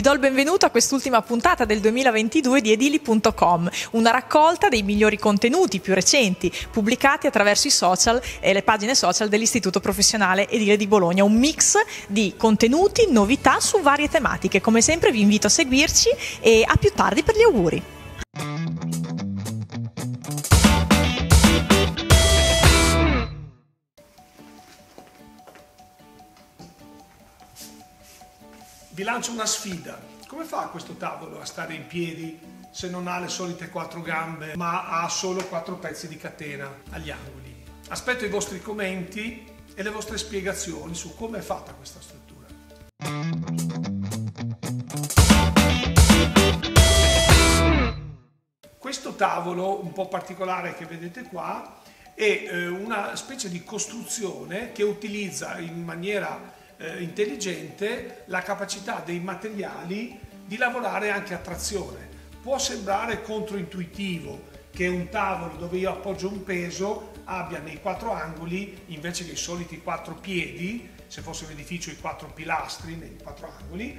do il benvenuto a quest'ultima puntata del 2022 di edili.com, una raccolta dei migliori contenuti più recenti pubblicati attraverso i social e le pagine social dell'Istituto Professionale Edile di Bologna, un mix di contenuti, novità su varie tematiche. Come sempre vi invito a seguirci e a più tardi per gli auguri. Vi lancio una sfida. Come fa questo tavolo a stare in piedi se non ha le solite quattro gambe, ma ha solo quattro pezzi di catena agli angoli? Aspetto i vostri commenti e le vostre spiegazioni su come è fatta questa struttura. Questo tavolo un po' particolare che vedete qua è eh, una specie di costruzione che utilizza in maniera eh, intelligente la capacità dei materiali di lavorare anche a trazione. Può sembrare controintuitivo che un tavolo dove io appoggio un peso abbia nei quattro angoli, invece che i soliti quattro piedi, se fosse un edificio i quattro pilastri nei quattro angoli,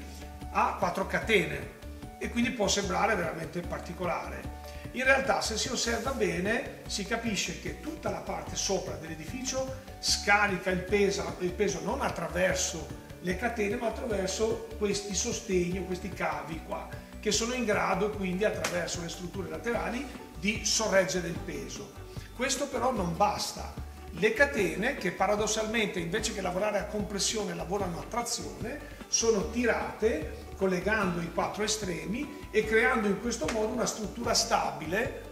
ha quattro catene e quindi può sembrare veramente particolare. In realtà se si osserva bene si capisce che tutta la parte sopra dell'edificio scarica il peso, il peso non attraverso le catene ma attraverso questi sostegni, questi cavi qua, che sono in grado quindi attraverso le strutture laterali di sorreggere il peso. Questo però non basta. Le catene, che paradossalmente invece che lavorare a compressione lavorano a trazione, sono tirate collegando i quattro estremi e creando in questo modo una struttura stabile.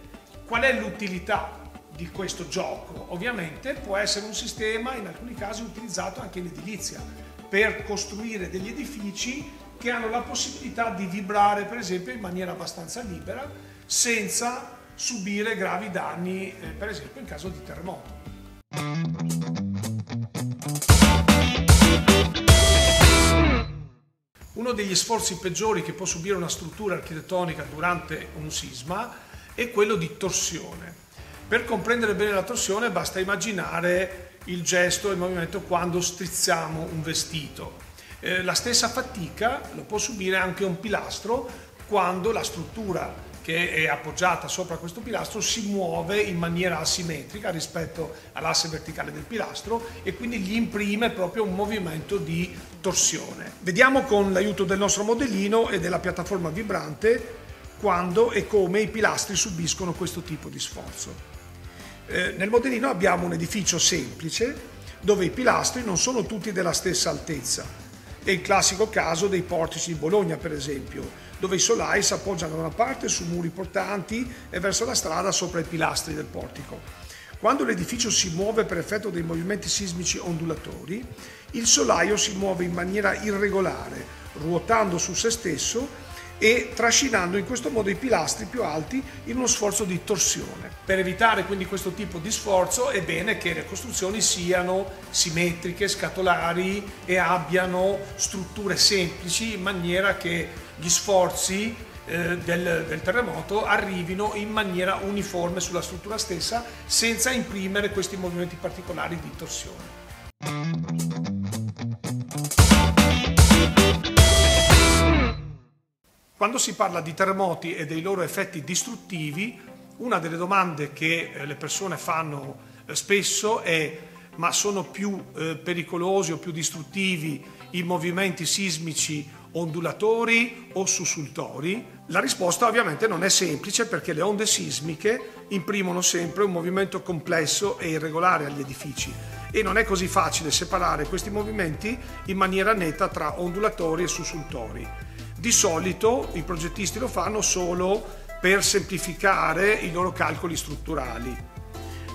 Qual è l'utilità di questo gioco? Ovviamente può essere un sistema in alcuni casi utilizzato anche in edilizia per costruire degli edifici che hanno la possibilità di vibrare per esempio in maniera abbastanza libera senza subire gravi danni eh, per esempio in caso di terremoto. Uno degli sforzi peggiori che può subire una struttura architettonica durante un sisma è quello di torsione. Per comprendere bene la torsione basta immaginare il gesto e il movimento quando strizziamo un vestito. Eh, la stessa fatica lo può subire anche un pilastro quando la struttura che è appoggiata sopra questo pilastro si muove in maniera asimmetrica rispetto all'asse verticale del pilastro e quindi gli imprime proprio un movimento di torsione. Vediamo con l'aiuto del nostro modellino e della piattaforma vibrante quando e come i pilastri subiscono questo tipo di sforzo. Eh, nel modellino abbiamo un edificio semplice dove i pilastri non sono tutti della stessa altezza. È il classico caso dei portici di Bologna, per esempio, dove i solai si appoggiano da una parte su muri portanti e verso la strada sopra i pilastri del portico. Quando l'edificio si muove per effetto dei movimenti sismici ondulatori, il solaio si muove in maniera irregolare, ruotando su se stesso e trascinando in questo modo i pilastri più alti in uno sforzo di torsione. Per evitare quindi questo tipo di sforzo è bene che le costruzioni siano simmetriche, scatolari e abbiano strutture semplici in maniera che gli sforzi eh, del, del, terremoto arrivino in maniera uniforme sulla struttura stessa senza imprimere questi movimenti particolari di torsione. Quando si parla di terremoti e dei loro effetti distruttivi, una delle domande che eh, le persone fanno eh, spesso è ma sono più eh, pericolosi o più distruttivi i movimenti sismici ondulatori o sussultori? La risposta ovviamente non è semplice perché le onde sismiche imprimono sempre un movimento complesso e irregolare agli edifici e non è così facile separare questi movimenti in maniera netta tra ondulatori e sussultori. Di solito i progettisti lo fanno solo per semplificare i loro calcoli strutturali.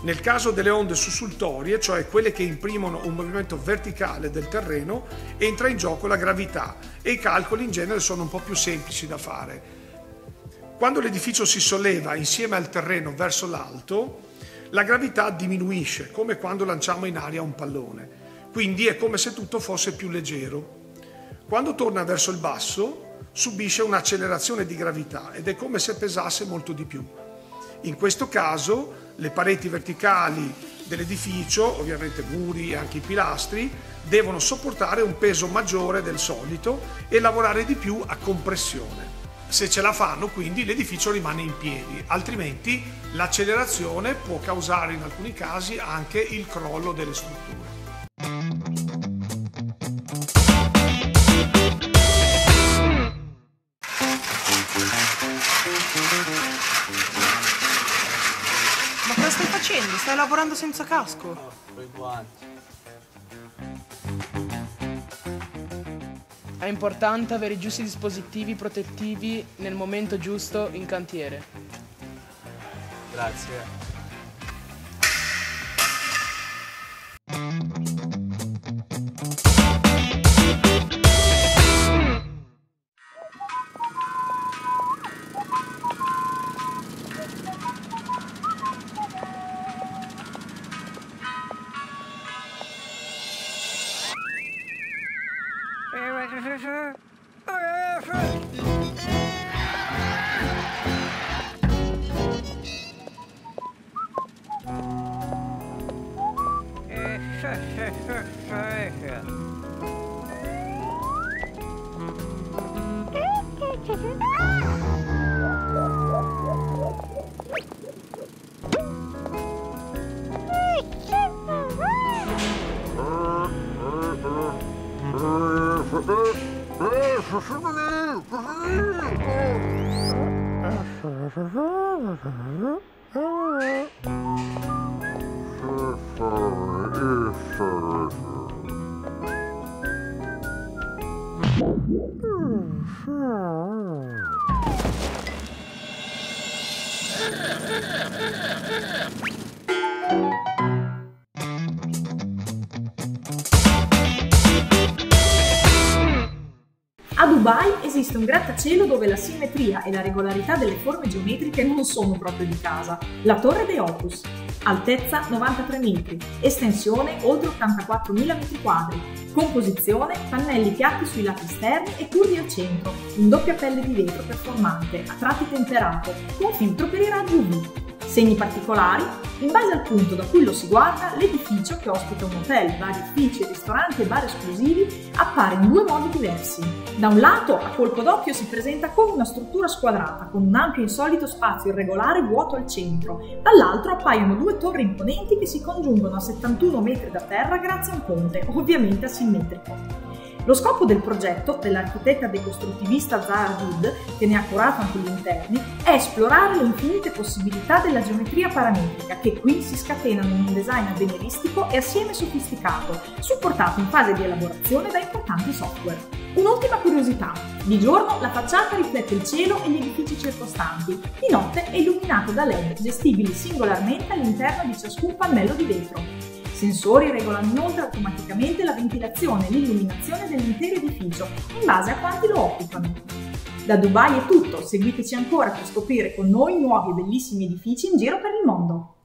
Nel caso delle onde sussultorie, cioè quelle che imprimono un movimento verticale del terreno, entra in gioco la gravità e i calcoli in genere sono un po' più semplici da fare. Quando l'edificio si solleva insieme al terreno verso l'alto, la gravità diminuisce, come quando lanciamo in aria un pallone. Quindi è come se tutto fosse più leggero. Quando torna verso il basso, subisce un'accelerazione di gravità ed è come se pesasse molto di più. In questo caso le pareti verticali dell'edificio, ovviamente muri e anche i pilastri, devono sopportare un peso maggiore del solito e lavorare di più a compressione. Se ce la fanno quindi l'edificio rimane in piedi, altrimenti l'accelerazione può causare in alcuni casi anche il crollo delle strutture. Stai facendo? Stai lavorando senza casco? No, con i guanti. È importante avere i giusti dispositivi protettivi nel momento giusto in cantiere. Grazie. Ha ha ha ha! A Dubai esiste un grattacielo dove la simmetria e la regolarità delle forme geometriche non sono proprio di casa. La Torre de Opus. Altezza 93 metri, estensione oltre 84.000 m2, composizione pannelli piatti sui lati esterni e curvi al centro, in doppia pelle di vetro performante, a tratti temperato, con filtro per i raggi UV. Segni particolari? In base al punto da cui lo si guarda, l'edificio, che ospita un hotel, vari uffici, ristoranti e bar esclusivi, appare in due modi diversi. Da un lato, a colpo d'occhio si presenta come una struttura squadrata, con un ampio e insolito spazio irregolare vuoto al centro. Dall'altro appaiono due torri imponenti che si congiungono a 71 metri da terra grazie a un ponte, ovviamente asimmetrico. Lo scopo del progetto, dell'architetta decostruttivista Zahar Wood, che ne ha curato anche gli interni, è esplorare le infinite possibilità della geometria parametrica che qui si scatenano in un design avveniristico e assieme sofisticato, supportato in fase di elaborazione da importanti software. Un'ultima curiosità. Di giorno la facciata riflette il cielo e gli edifici circostanti, di notte è illuminato da LED gestibili singolarmente all'interno di ciascun pannello di vetro. Sensori regolano inoltre automaticamente la ventilazione e l'illuminazione dell'intero edificio in base a quanti lo occupano. Da Dubai è tutto, seguiteci ancora per scoprire con noi nuovi e bellissimi edifici in giro per il mondo.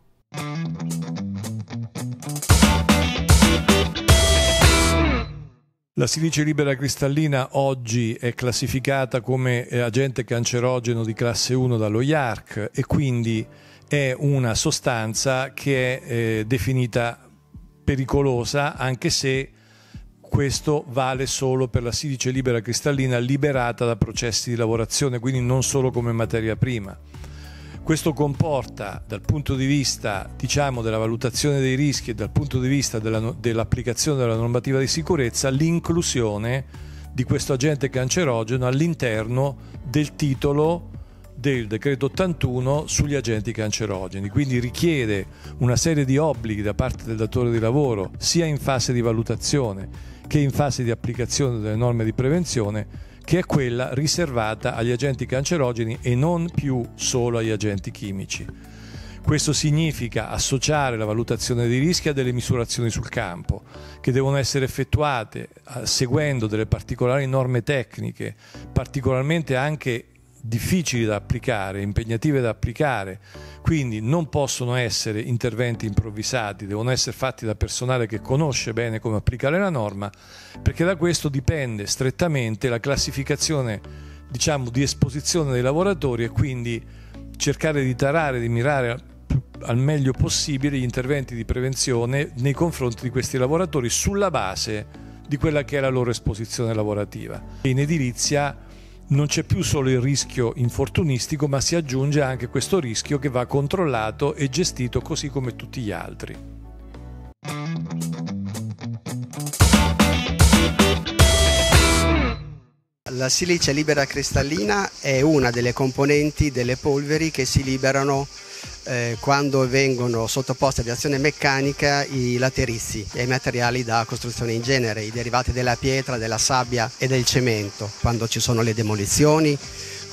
La silice libera cristallina oggi è classificata come agente cancerogeno di classe 1 dallo IARC e quindi è una sostanza che è eh, definita pericolosa anche se questo vale solo per la silice libera cristallina liberata da processi di lavorazione, quindi non solo come materia prima. Questo comporta dal punto di vista diciamo, della valutazione dei rischi e dal punto di vista della, dell'applicazione della normativa di sicurezza l'inclusione di questo agente cancerogeno all'interno del titolo del decreto 81 sugli agenti cancerogeni, quindi richiede una serie di obblighi da parte del datore di lavoro sia in fase di valutazione che in fase di applicazione delle norme di prevenzione che è quella riservata agli agenti cancerogeni e non più solo agli agenti chimici. Questo significa associare la valutazione dei rischi a delle misurazioni sul campo, che devono essere effettuate eh, seguendo delle particolari norme tecniche, particolarmente anche difficili da applicare, impegnative da applicare, quindi non possono essere interventi improvvisati, devono essere fatti da personale che conosce bene come applicare la norma, perché da questo dipende strettamente la classificazione diciamo, di esposizione dei lavoratori e quindi cercare di tarare, di mirare al meglio possibile gli interventi di prevenzione nei confronti di questi lavoratori sulla base di quella che è la loro esposizione lavorativa. In edilizia non c'è più solo il rischio infortunistico, ma si aggiunge anche questo rischio che va controllato e gestito così come tutti gli altri. La silice libera cristallina è una delle componenti delle polveri che si liberano eh, quando vengono sottoposti ad azione meccanica i laterizi e i materiali da costruzione in genere, i derivati della pietra, della sabbia e del cemento, quando ci sono le demolizioni,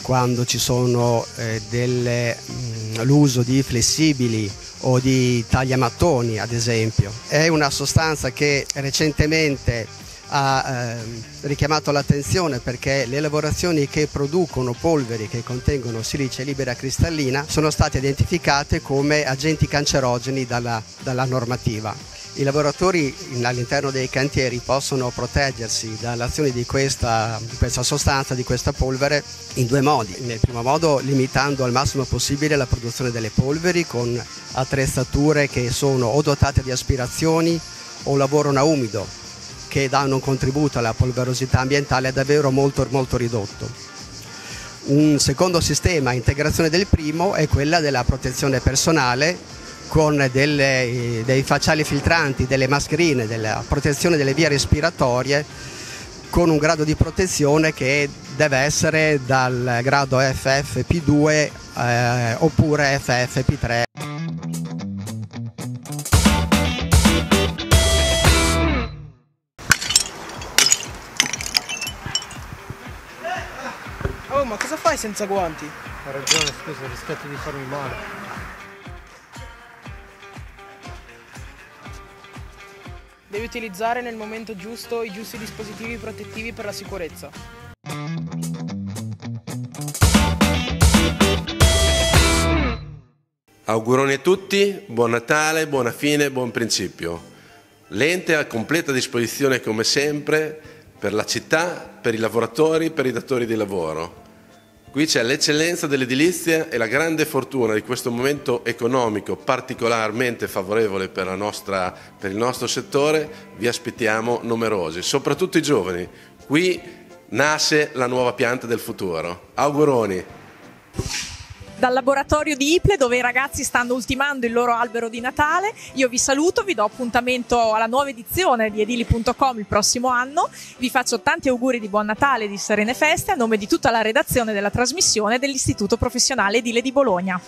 quando ci sono eh, delle, mh, mm, l'uso di flessibili o di tagliamattoni ad esempio. È una sostanza che recentemente ha ehm, richiamato l'attenzione perché le lavorazioni che producono polveri che contengono silice libera cristallina sono state identificate come agenti cancerogeni dalla, dalla normativa. I lavoratori all'interno dei cantieri possono proteggersi dall'azione di questa, di questa, sostanza, di questa polvere, in due modi. Nel primo modo limitando al massimo possibile la produzione delle polveri con attrezzature che sono o dotate di aspirazioni o lavorano a umido, che danno un contributo alla polverosità ambientale è davvero molto, molto ridotto. Un secondo sistema integrazione del primo è quella della protezione personale con delle, dei facciali filtranti, delle mascherine, della protezione delle vie respiratorie con un grado di protezione che deve essere dal grado FFP2 eh, oppure FFP3. Ma cosa fai senza guanti? Ha ragione, scusa, rischio di farmi male. Devi utilizzare nel momento giusto i giusti dispositivi protettivi per la sicurezza. Auguroni a tutti, buon Natale, buona fine, buon principio. L'ente a completa disposizione come sempre per la città, per i lavoratori, per i datori di lavoro. Qui c'è l'eccellenza dell'edilizia e la grande fortuna di questo momento economico particolarmente favorevole per, nostra, per, il nostro settore. Vi aspettiamo numerosi, soprattutto i giovani. Qui nasce la nuova pianta del futuro. Auguroni! Dal laboratorio di Iple dove i ragazzi stanno ultimando il loro albero di Natale. Io vi saluto, vi do appuntamento alla nuova edizione di edili.com il prossimo anno. Vi faccio tanti auguri di buon Natale e di serene feste a nome di tutta la redazione della trasmissione dell'Istituto Professionale Edile di Bologna.